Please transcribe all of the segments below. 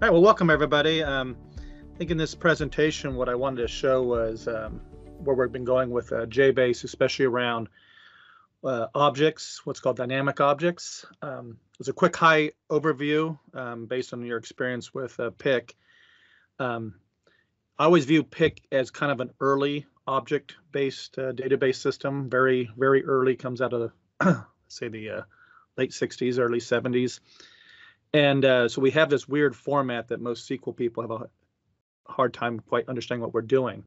All right, well, welcome everybody. Um, I think in this presentation, what I wanted to show was um, where we've been going with uh, JBase, especially around uh, objects, what's called dynamic objects. Um, it's a quick high overview um, based on your experience with uh, PIC. Um, I always view PIC as kind of an early object-based uh, database system, very, very early, comes out of, say, the uh, late 60s, early 70s. And uh, so we have this weird format that most SQL people have a hard time quite understanding what we're doing.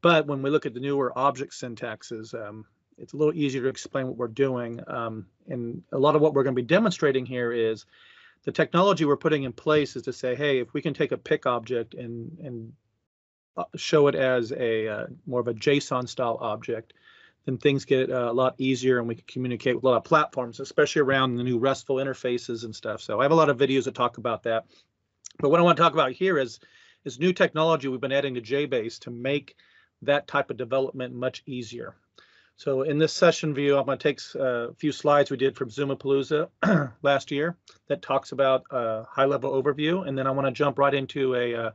But when we look at the newer object syntaxes, um, it's a little easier to explain what we're doing. Um, and a lot of what we're going to be demonstrating here is the technology we're putting in place is to say, hey, if we can take a pick object and and uh, show it as a uh, more of a JSON style object, then things get uh, a lot easier and we can communicate with a lot of platforms, especially around the new RESTful interfaces and stuff. So I have a lot of videos that talk about that. But what I want to talk about here is, is new technology we've been adding to JBase to make that type of development much easier. So in this session view, I'm going to take uh, a few slides we did from Zumapalooza last year that talks about a high level overview. And then I want to jump right into a uh,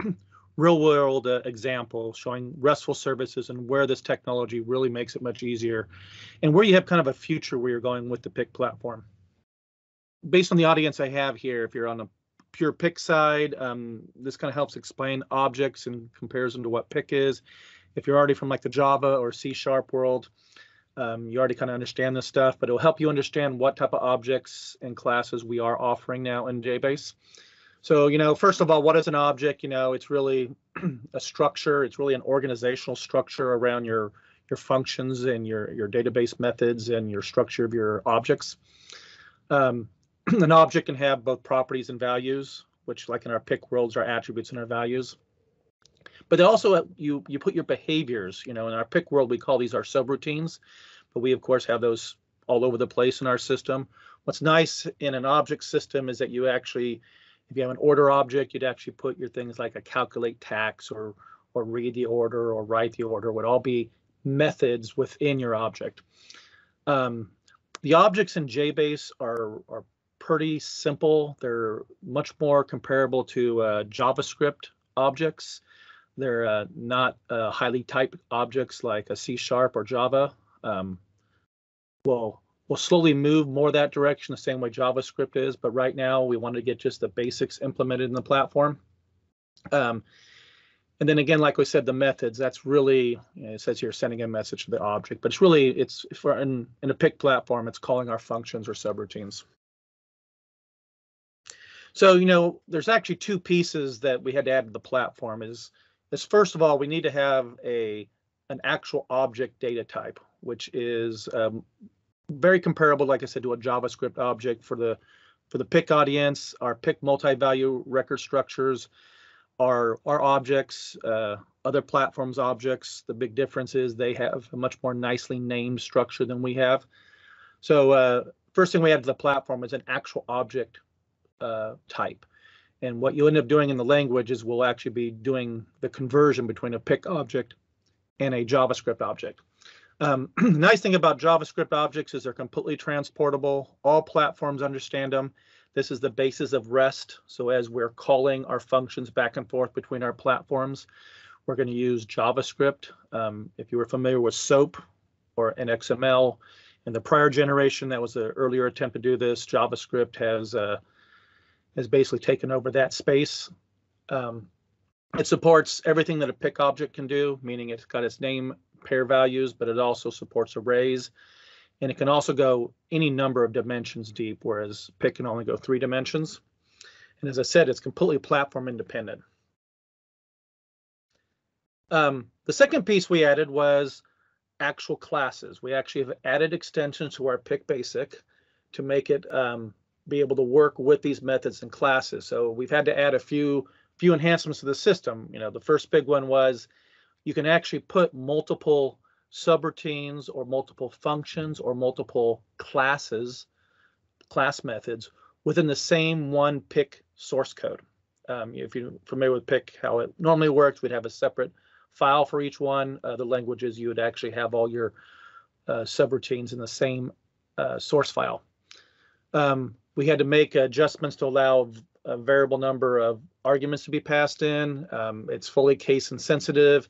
real world uh, example showing RESTful services and where this technology really makes it much easier and where you have kind of a future where you're going with the PIC platform. Based on the audience I have here, if you're on a pure PIC side, um, this kind of helps explain objects in comparison to what PIC is. If you're already from like the Java or C sharp world, um, you already kind of understand this stuff, but it'll help you understand what type of objects and classes we are offering now in JBase. So, you know, first of all, what is an object? You know, it's really a structure. It's really an organizational structure around your your functions and your your database methods and your structure of your objects. Um, an object can have both properties and values, which, like in our PIC worlds, are attributes and our values. But also you you put your behaviors. You know, in our PIC world, we call these our subroutines, but we of course have those all over the place in our system. What's nice in an object system is that you actually if you have an order object, you'd actually put your things like a calculate tax or or read the order or write the order would all be methods within your object. Um, the objects in JBase are are pretty simple. They're much more comparable to uh, JavaScript objects. They're uh, not uh, highly typed objects like a C Sharp or Java. Um, well, We'll slowly move more that direction the same way JavaScript is, but right now we want to get just the basics implemented in the platform. Um, and then again, like we said, the methods, that's really, you know, it says here sending a message to the object, but it's really, it's for in, in a PIC platform, it's calling our functions or subroutines. So, you know, there's actually two pieces that we had to add to the platform is, is first of all, we need to have a an actual object data type, which is um, very comparable, like I said, to a JavaScript object for the for the pick audience. Our pick multi-value record structures are our objects, uh, other platforms objects. The big difference is they have a much more nicely named structure than we have. So uh, first thing we add to the platform is an actual object uh, type. And what you'll end up doing in the language is we'll actually be doing the conversion between a pick object and a JavaScript object. Um, nice thing about JavaScript objects is they're completely transportable. All platforms understand them. This is the basis of REST. So as we're calling our functions back and forth between our platforms, we're going to use JavaScript. Um, if you were familiar with SOAP or an XML, in the prior generation, that was an earlier attempt to do this. JavaScript has uh, has basically taken over that space. Um, it supports everything that a pick object can do, meaning it's got its name pair values, but it also supports arrays. And it can also go any number of dimensions deep, whereas PIC can only go three dimensions. And as I said, it's completely platform independent. Um, the second piece we added was actual classes. We actually have added extensions to our PIC basic to make it um, be able to work with these methods and classes. So we've had to add a few few enhancements to the system. You know, the first big one was you can actually put multiple subroutines or multiple functions or multiple classes, class methods within the same one PIC source code. Um, if you're familiar with PIC, how it normally works, we'd have a separate file for each one. Uh, the languages, you would actually have all your uh, subroutines in the same uh, source file. Um, we had to make adjustments to allow a variable number of arguments to be passed in. Um, it's fully case insensitive.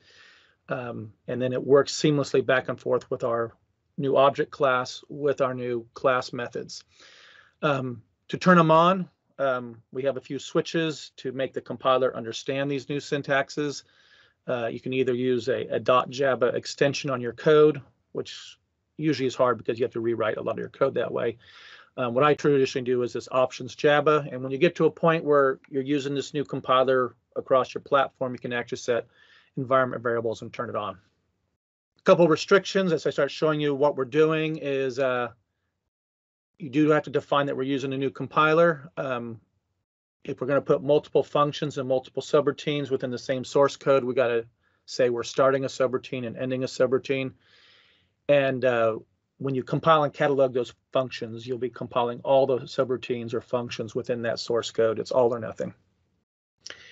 Um, and then it works seamlessly back and forth with our new object class with our new class methods. Um, to turn them on, um, we have a few switches to make the compiler understand these new syntaxes. Uh, you can either use a, a .jabba extension on your code, which usually is hard because you have to rewrite a lot of your code that way. Um, what I traditionally do is this options jabba, and when you get to a point where you're using this new compiler across your platform, you can actually set environment variables and turn it on. A couple restrictions as I start showing you what we're doing is uh, you do have to define that we're using a new compiler. Um, if we're going to put multiple functions and multiple subroutines within the same source code, we got to say we're starting a subroutine and ending a subroutine. And uh, when you compile and catalog those functions, you'll be compiling all the subroutines or functions within that source code. It's all or nothing.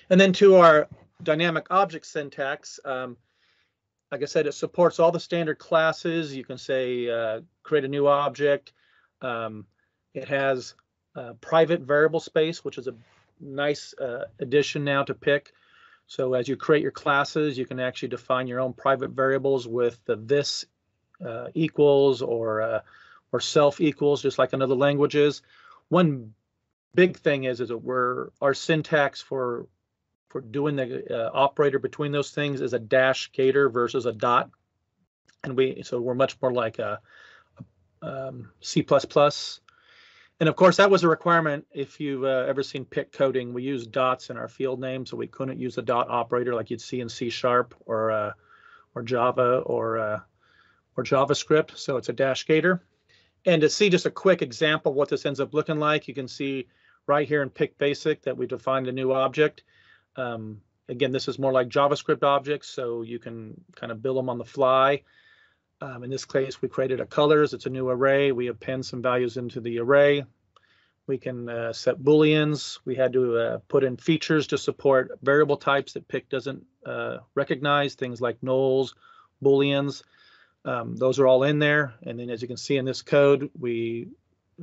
And then to our dynamic object syntax, um, like I said, it supports all the standard classes. You can say uh, create a new object. Um, it has private variable space, which is a nice uh, addition now to pick. So as you create your classes, you can actually define your own private variables with the this uh, equals or uh, or self equals, just like in other languages. One big thing is is that we're our syntax for for doing the uh, operator between those things is a dash gator versus a dot, and we so we're much more like a, a um, C++. And of course, that was a requirement if you've uh, ever seen pick coding. We use dots in our field name, so we couldn't use a dot operator like you'd see in C Sharp or uh, or Java or uh, or JavaScript. So it's a dash gator. And to see just a quick example what this ends up looking like, you can see right here in pick basic that we defined a new object. Um, again, this is more like JavaScript objects, so you can kind of build them on the fly. Um, in this case, we created a colors. It's a new array. We append some values into the array. We can uh, set booleans. We had to uh, put in features to support variable types that pick doesn't uh, recognize, things like nulls, booleans. Um, those are all in there. And then as you can see in this code, we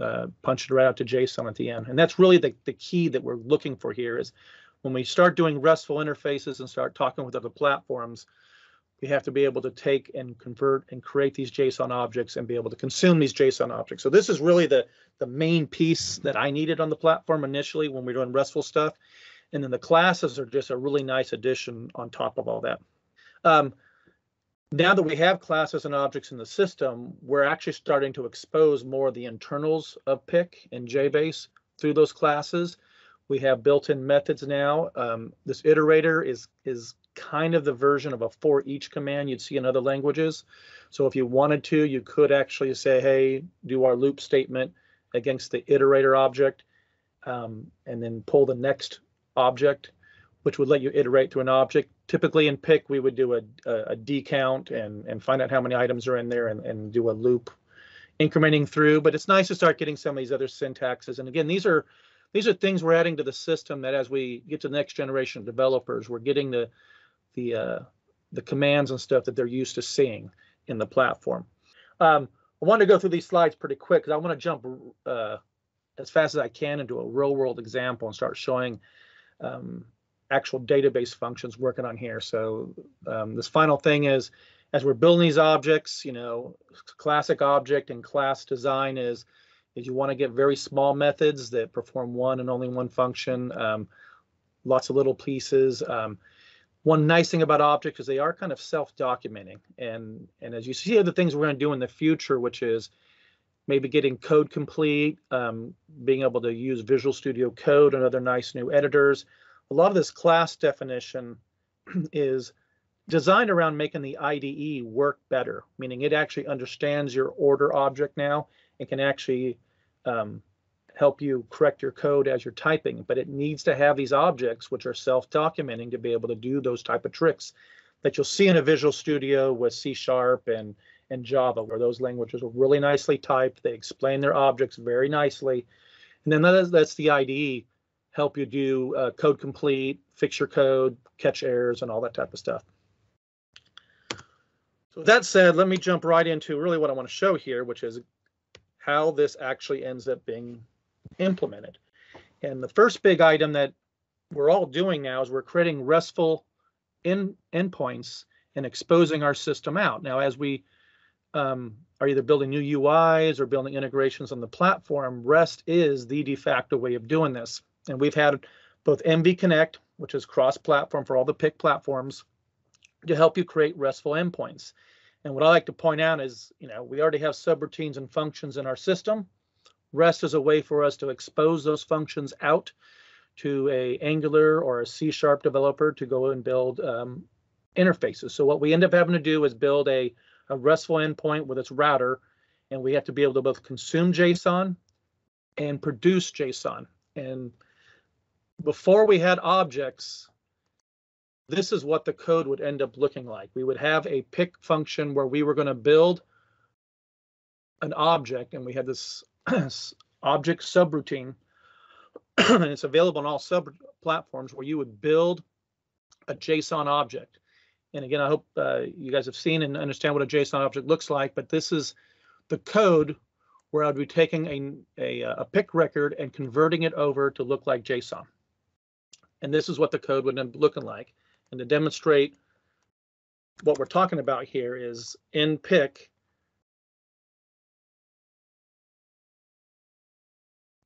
uh, punch it right out to JSON at the end. And that's really the, the key that we're looking for here is when we start doing RESTful interfaces and start talking with other platforms, we have to be able to take and convert and create these JSON objects and be able to consume these JSON objects. So this is really the, the main piece that I needed on the platform initially when we we're doing RESTful stuff. And then the classes are just a really nice addition on top of all that. Um, now that we have classes and objects in the system, we're actually starting to expose more of the internals of PIC and JBase through those classes. We have built-in methods now. Um, this iterator is is kind of the version of a for each command you'd see in other languages. So if you wanted to, you could actually say, hey, do our loop statement against the iterator object, um, and then pull the next object, which would let you iterate through an object. Typically in pick, we would do a, a, a DCOUNT and, and find out how many items are in there and, and do a loop incrementing through. But it's nice to start getting some of these other syntaxes. And again, these are these are things we're adding to the system that as we get to the next generation of developers, we're getting the the uh, the commands and stuff that they're used to seeing in the platform. Um, I want to go through these slides pretty quick because I want to jump uh, as fast as I can into a real world example and start showing um, actual database functions working on here. So um, this final thing is, as we're building these objects, you know, classic object and class design is, is you want to get very small methods that perform one and only one function, um, lots of little pieces. Um, one nice thing about objects is they are kind of self-documenting and and as you see other things we're going to do in the future which is maybe getting code complete um, being able to use visual studio code and other nice new editors a lot of this class definition is designed around making the IDE work better, meaning it actually understands your order object now and can actually um, help you correct your code as you're typing, but it needs to have these objects which are self-documenting to be able to do those type of tricks that you'll see in a Visual Studio with C Sharp and, and Java, where those languages are really nicely typed. They explain their objects very nicely. And then that is, that's the IDE, help you do uh, code complete, fix your code, catch errors, and all that type of stuff. So with that said, let me jump right into really what I want to show here, which is how this actually ends up being implemented. And the first big item that we're all doing now is we're creating RESTful in endpoints and exposing our system out. Now, as we um, are either building new UIs or building integrations on the platform, REST is the de facto way of doing this. And we've had both MV Connect, which is cross-platform for all the PIC platforms, to help you create RESTful endpoints. And what I like to point out is, you know, we already have subroutines and functions in our system. REST is a way for us to expose those functions out to a Angular or a C Sharp developer to go and build um, interfaces. So what we end up having to do is build a, a RESTful endpoint with its router, and we have to be able to both consume JSON and produce JSON. And before we had objects, this is what the code would end up looking like. We would have a pick function where we were going to build an object, and we had this object subroutine, and it's available on all sub platforms where you would build a JSON object. And again, I hope uh, you guys have seen and understand what a JSON object looks like, but this is the code where I'd be taking a, a, a pick record and converting it over to look like JSON. And this is what the code would end up looking like. And to demonstrate what we're talking about here is in pick,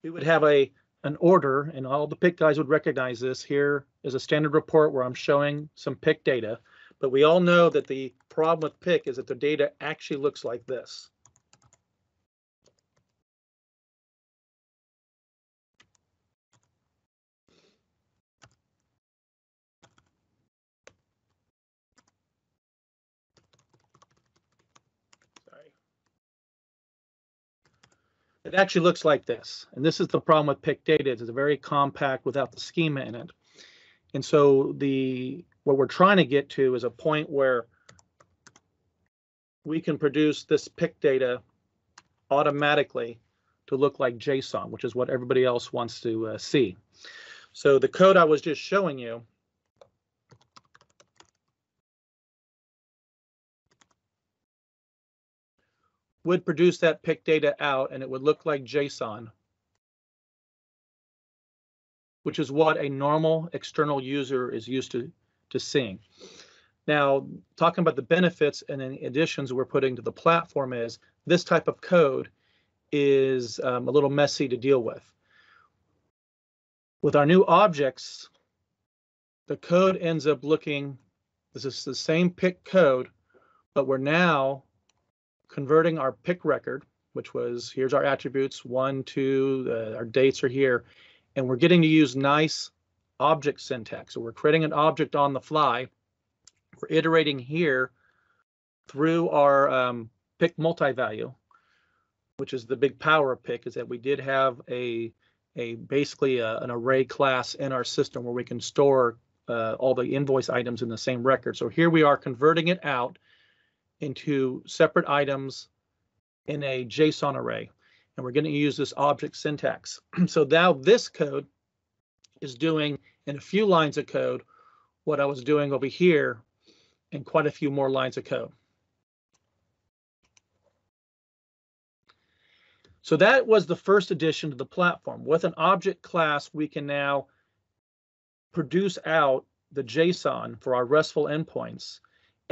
we would have a an order and all the pick guys would recognize this. Here is a standard report where I'm showing some pick data, but we all know that the problem with pick is that the data actually looks like this. It actually looks like this. And this is the problem with pick data. It's very compact without the schema in it. And so the what we're trying to get to is a point where we can produce this pick data automatically to look like JSON, which is what everybody else wants to uh, see. So the code I was just showing you would produce that pick data out and it would look like JSON, which is what a normal external user is used to, to seeing. Now, talking about the benefits and the additions we're putting to the platform is this type of code is um, a little messy to deal with. With our new objects, the code ends up looking, this is the same pick code, but we're now converting our pick record, which was here's our attributes, one, two, uh, our dates are here, and we're getting to use nice object syntax. So we're creating an object on the fly. We're iterating here through our um, pick multi-value, which is the big power of pick, is that we did have a a basically a, an array class in our system where we can store uh, all the invoice items in the same record. So here we are converting it out into separate items in a JSON array. And we're going to use this object syntax. so now this code is doing in a few lines of code what I was doing over here in quite a few more lines of code. So that was the first addition to the platform. With an object class, we can now produce out the JSON for our RESTful endpoints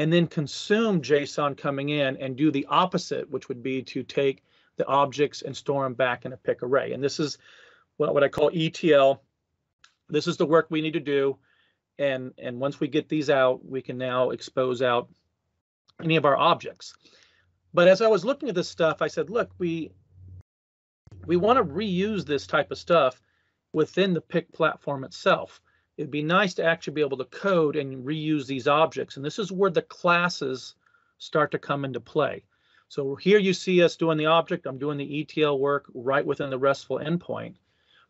and then consume JSON coming in and do the opposite, which would be to take the objects and store them back in a pick array. And this is what, what I call ETL. This is the work we need to do. And, and once we get these out, we can now expose out any of our objects. But as I was looking at this stuff, I said, look, we we want to reuse this type of stuff within the pick platform itself it'd be nice to actually be able to code and reuse these objects. And this is where the classes start to come into play. So here you see us doing the object. I'm doing the ETL work right within the RESTful endpoint.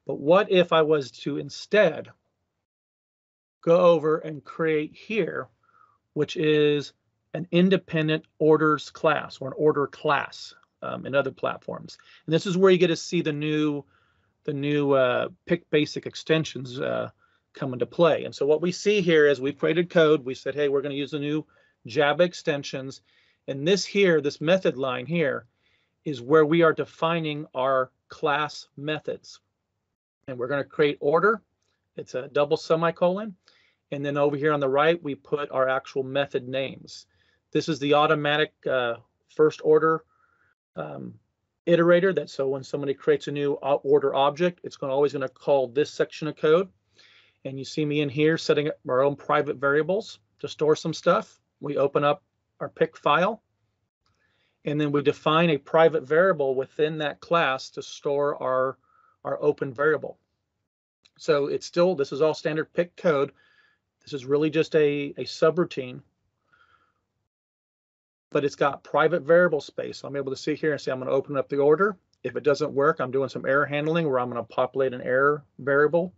But what if I was to instead go over and create here, which is an independent orders class or an order class um, in other platforms. And this is where you get to see the new the new uh, pick basic extensions uh, come into play. And so what we see here is we've created code. We said, hey, we're going to use the new jabba extensions. And this here, this method line here, is where we are defining our class methods. and we're going to create order. It's a double semicolon. And then over here on the right, we put our actual method names. This is the automatic uh, first order um, iterator that so when somebody creates a new order object, it's going always going to call this section of code. And you see me in here setting up our own private variables to store some stuff. We open up our pick file and then we define a private variable within that class to store our, our open variable. So it's still, this is all standard pick code. This is really just a, a subroutine, but it's got private variable space. So I'm able to see here and say, I'm going to open up the order. If it doesn't work, I'm doing some error handling where I'm going to populate an error variable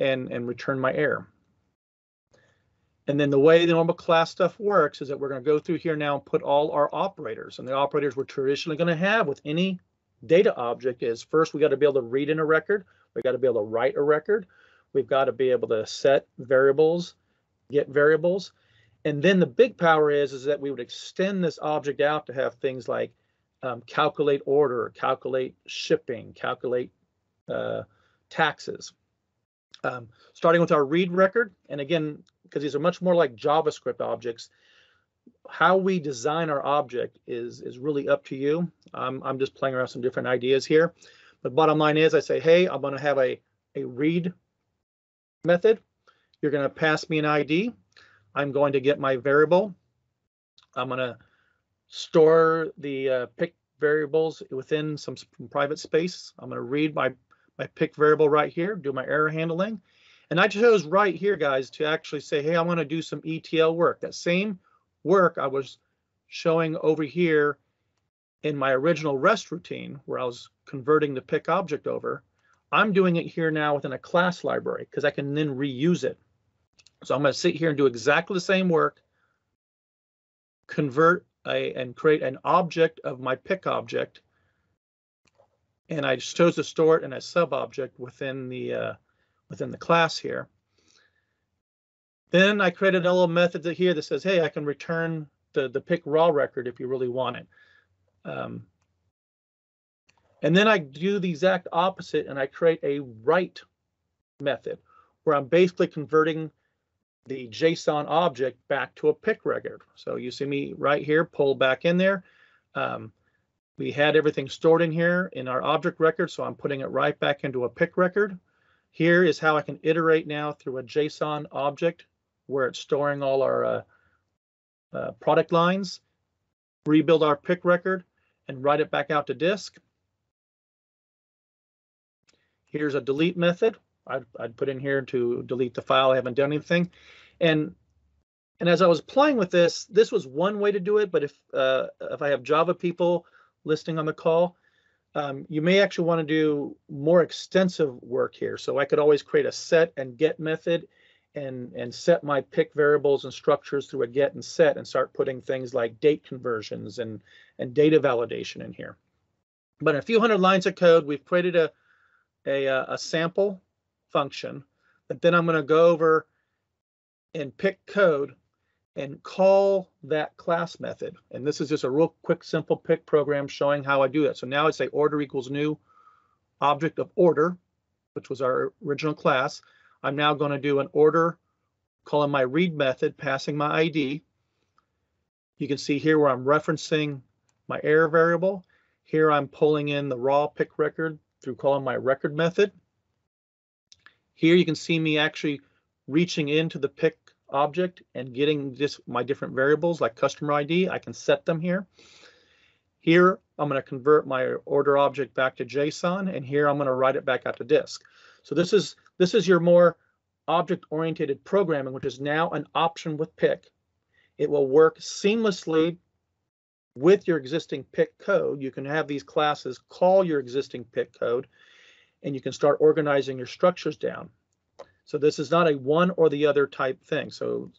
and, and return my error. And then the way the normal class stuff works is that we're going to go through here now and put all our operators. And the operators we're traditionally going to have with any data object is first we got to be able to read in a record. We got to be able to write a record. We've got to be able to set variables, get variables. And then the big power is, is that we would extend this object out to have things like um, calculate order, calculate shipping, calculate uh, taxes. Um, starting with our read record, and again, because these are much more like JavaScript objects. How we design our object is is really up to you. I'm I'm just playing around some different ideas here, but bottom line is I say, hey, I'm going to have a a read method. You're going to pass me an ID. I'm going to get my variable. I'm going to store the uh, pick variables within some, some private space. I'm going to read my my pick variable right here, do my error handling, and I chose right here, guys, to actually say, hey, I want to do some ETL work. That same work I was showing over here in my original REST routine where I was converting the pick object over. I'm doing it here now within a class library because I can then reuse it. So I'm going to sit here and do exactly the same work, convert a, and create an object of my pick object. And I just chose to store it in a sub object within the uh, within the class here. Then I created a little method here that says, hey, I can return the, the pick raw record if you really want it. Um, and then I do the exact opposite and I create a write method where I'm basically converting the JSON object back to a pick record. So you see me right here, pull back in there. Um, we had everything stored in here in our object record, so I'm putting it right back into a pick record. Here is how I can iterate now through a JSON object where it's storing all our uh, uh, product lines, rebuild our pick record, and write it back out to disk. Here's a delete method. I'd, I'd put in here to delete the file. I haven't done anything. And and as I was playing with this, this was one way to do it. But if uh, if I have Java people listening on the call, um, you may actually want to do more extensive work here. So I could always create a set and get method and, and set my pick variables and structures through a get and set and start putting things like date conversions and, and data validation in here. But in a few hundred lines of code, we've created a, a, a sample function that then I'm going to go over and pick code and call that class method. And this is just a real quick, simple pick program showing how I do that. So now I say order equals new object of order, which was our original class. I'm now going to do an order, calling my read method, passing my ID. You can see here where I'm referencing my error variable. Here I'm pulling in the raw pick record through calling my record method. Here you can see me actually reaching into the pick object and getting just my different variables like customer ID, I can set them here. Here, I'm going to convert my order object back to JSON, and here I'm going to write it back out to disk. So this is this is your more object-oriented programming, which is now an option with Pick. It will work seamlessly with your existing Pick code. You can have these classes call your existing Pick code, and you can start organizing your structures down. So this is not a one or the other type thing. So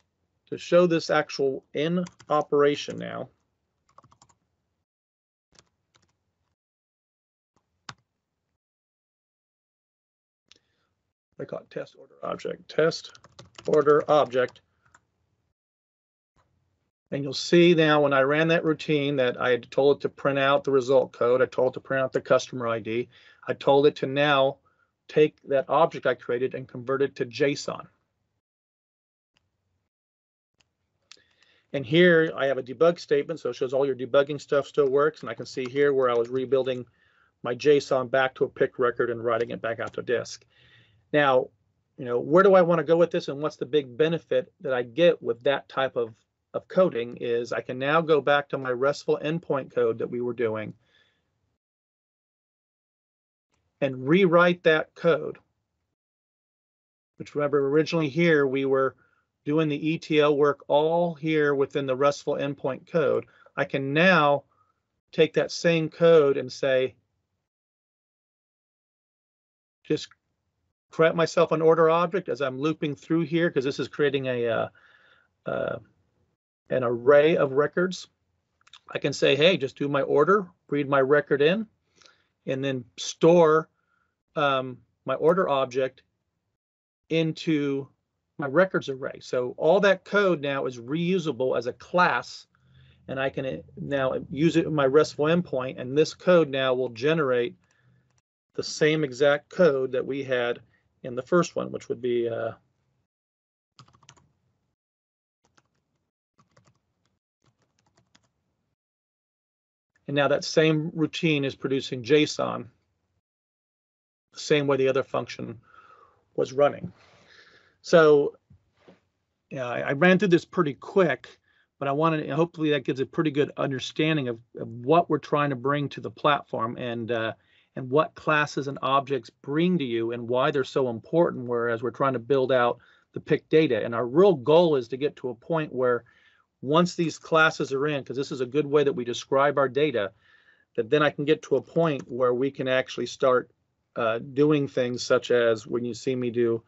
to show this actual in operation now, I call it test order object, test order object. And you'll see now when I ran that routine that I had told it to print out the result code. I told it to print out the customer ID. I told it to now take that object I created and convert it to JSON. And here I have a debug statement, so it shows all your debugging stuff still works. And I can see here where I was rebuilding my JSON back to a pick record and writing it back out to disk. Now, you know, where do I want to go with this and what's the big benefit that I get with that type of, of coding is I can now go back to my RESTful endpoint code that we were doing and rewrite that code. Which remember originally here we were doing the ETL work all here within the RESTful endpoint code. I can now take that same code and say, just create myself an order object as I'm looping through here because this is creating a uh, uh, an array of records. I can say, hey, just do my order, read my record in, and then store um, my order object into my records array. So all that code now is reusable as a class and I can uh, now use it in my RESTful endpoint and this code now will generate the same exact code that we had in the first one, which would be uh, and now that same routine is producing JSON the same way the other function was running. So yeah, I, I ran through this pretty quick, but I wanted hopefully that gives a pretty good understanding of, of what we're trying to bring to the platform and uh, and what classes and objects bring to you and why they're so important. Whereas we're trying to build out the pick data, and our real goal is to get to a point where once these classes are in, because this is a good way that we describe our data, that then I can get to a point where we can actually start uh, doing things such as when you see me do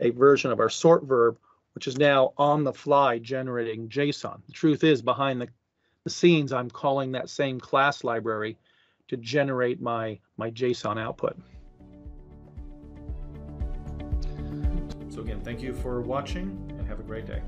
a version of our sort verb, which is now on the fly generating JSON. The truth is behind the, the scenes, I'm calling that same class library to generate my, my JSON output. So again, thank you for watching and have a great day.